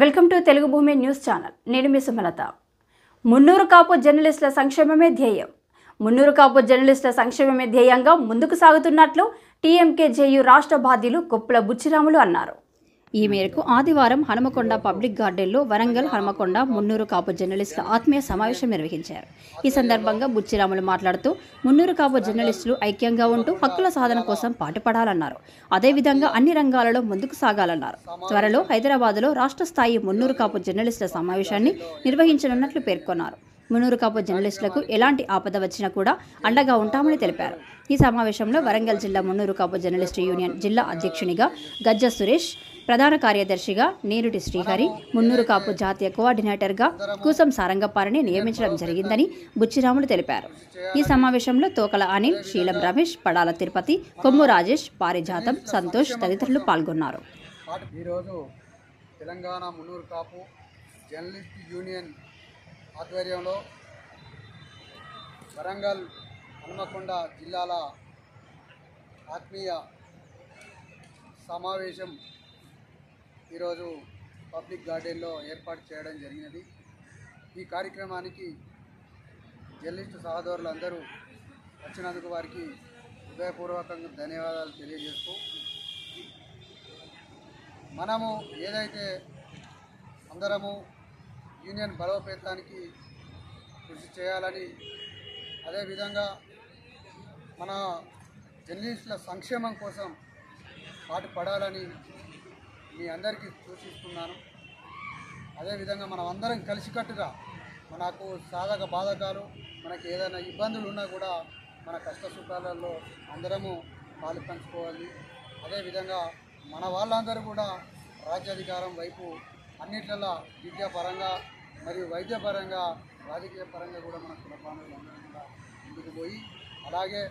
Welcome to Telugu భూమి news channel. నేను మీ సుమలత. మున్నూరు కాపు జర్నలిస్టుల సంక్షేమమే ధ్యేయం. మున్నూరు కాపు జర్నలిస్టుల సంక్షేమమే ధ్యేయంగా ముందుకు సాగుతున్నట్లు టీఎంకేజేయు రాష్ట్ర బాధ్యులు కొప్పుల బుచ్చిరాములు అన్నారు. ఈ మేరకు ఆదివారం హనుమకొండ పబ్లిక్ గార్డెన్లో వరంగల్ హనుమకొండ మున్నూరు కాపు జర్నలిస్టుల ఆత్మీయ సమావేశం నిర్వహించారు. ఈ సందర్భంగా బుచ్చిరాములు మాట్లాడుతూ మున్నూరు కాపు జర్నలిస్టులు ఐక్యంగా ఉంటూ హక్కుల సాధన కోసం పాటుపడాలన్నారు. అదేవిధంగా అన్ని రంగాలలో ముందుకు సాగాలన్నారు. త్వరలో హైదరాబాద్లో రాష్ట్ర స్థాయి మున్నూరు కాపు జర్నలిస్టుల సమావేశాన్ని నిర్వహించనున్నట్లు పేర్కొన్నారు. మునూరు కాపు జర్నలిస్టులకు ఎలాంటి ఆపద వచ్చినా కూడా అండగా ఉంటామని తెలిపారు. ఈ సమావేశంలో వరంగల్ జిల్లా మున్నూరు కాపు జర్నలిస్టు యూనియన్ జిల్లా అధ్యక్షునిగా గజ్జ సురేష్ ప్రధాన కార్యదర్శిగా నేరుటి శ్రీహరి మున్నూరు కాపు జాతీయ కోఆర్డినేటర్గా కూసం సారంగపారిని నియమించడం జరిగిందని బుచ్చిరాములు తెలిపారు. ఈ సమావేశంలో తోకల అనిల్ శీలం రమేష్ పడాల తిరుపతి కొమ్ము రాజేష్ పారిజాతం సంతోష్ తదితరులు పాల్గొన్నారు. ఈరోజు తెలంగాణ మున్నూరు కాపు జర్నలిస్ట్ యూనియన్ ఆధ్వర్యంలో వరంగల్ హనుమకొండ జిల్లాల ఆత్మీయ సమావేశం ఈరోజు పబ్లిక్ గార్డెన్లో ఏర్పాటు చేయడం జరిగినది. ఈ కార్యక్రమానికి జర్నలిస్టు సహోదరులు అందరూ వచ్చినందుకు వారికి హృదయపూర్వకంగా ధన్యవాదాలు తెలియజేస్తూ మనము ఏదైతే అందరము యూనియన్ బలోపేతానికి కృషి చేయాలని అదేవిధంగా మన జర్నలిస్టుల సంక్షేమం కోసం పాటుపడాలని మీ అందరికీ సూచిస్తున్నాను. అదేవిధంగా మనం అందరం కలిసికట్టుగా మనకు సాధక బాధకాలు మనకి ఏదైనా ఇబ్బందులు ఉన్నా కూడా మన కష్ట సుఖాలలో అందరము పాలు పంచుకోవాలి. అదేవిధంగా మన వాళ్ళందరూ కూడా రాజ్యాధికారం వైపు అన్నిట్లలో విద్యాపరంగా మరియు వైద్యపరంగా రాజకీయ పరంగా కూడా మన కులబాంధవులు బాంధవులందరూ కూడా ముందుకు పోయి అలాగే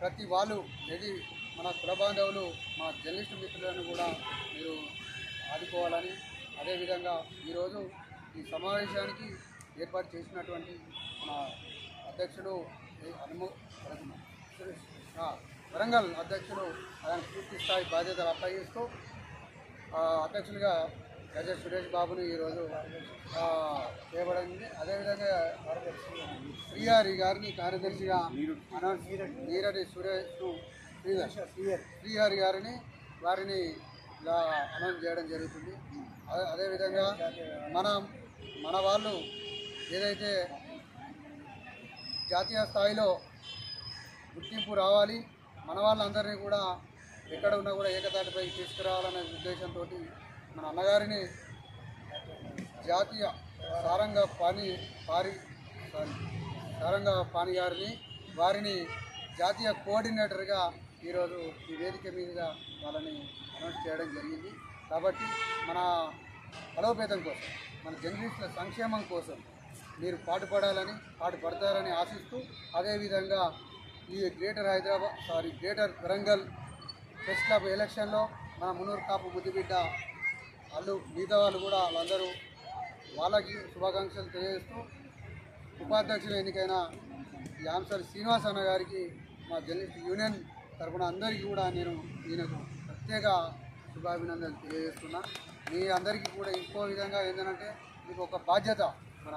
ప్రతి వాళ్ళు ఏది మన కులబాంధవులు మా జర్నలిస్టు మిత్రులను కూడా మీరు ఆదుకోవాలని అదేవిధంగా ఈరోజు ఈ సమావేశానికి ఏర్పాటు చేసినటువంటి మన అధ్యక్షుడు హనుమ వరంగల్ అధ్యక్షుడు ఆయన పూర్తి స్థాయి బాధ్యతలు అప్పగిస్తూ ఆ, అధ్యక్షులుగా గజ సురేష్ బాబుని ఈరోజు చేయబడింది. అదేవిధంగా శ్రీహరి గారిని కార్యదర్శిగా అనౌన్స్ నీరటి సురేష్ శ్రీధర్ శ్రీహరి. గారిని వారిని ఇలా అనౌన్స్ చేయడం జరుగుతుంది. అదే అదేవిధంగా మనం మన వాళ్ళు ఏదైతే జాతీయ స్థాయిలో గుర్తింపు రావాలి మన వాళ్ళందరినీ కూడా ఎక్కడ ఉన్నా కూడా ఏకతాటిపై తీసుకురావాలనే ఉద్దేశంతో మన అన్నగారిని జాతీయ సారంగ పాని పారి సారంగ పాని గారిని వారిని జాతీయ కోఆర్డినేటర్గా ఈరోజు ఈ వేదిక మీదుగా వాళ్ళని అనౌన్స్ చేయడం జరిగింది. కాబట్టి మన బలోపేతం కోసం మన జర్నలిస్టుల సంక్షేమం కోసం మీరు పాటుపడాలని పాటుపడతారని ఆశిస్తూ అదేవిధంగా ఈ greater Hyderabad sorry greater Warangal press club ఎలక్షన్లో మన మునూరు కాపు ముద్దుబిడ్డ వాళ్ళు మిగతా వాళ్ళు కూడా వాళ్ళందరూ వాళ్ళకి శుభాకాంక్షలు తెలియజేస్తూ ఉపాధ్యక్షులు ఎన్నికైన యాంసర్ శ్రీనివాస శ్రీనివాస్ అన్న గారికి మా జర్నలిస్ట్ యూనియన్ తరఫున అందరికీ కూడా నేను ఈయనకు ప్రత్యేక శుభాభినందనలు తెలియజేస్తున్నా. మీ అందరికీ కూడా ఇంకో విధంగా ఏంటంటే మీకు ఒక బాధ్యత మన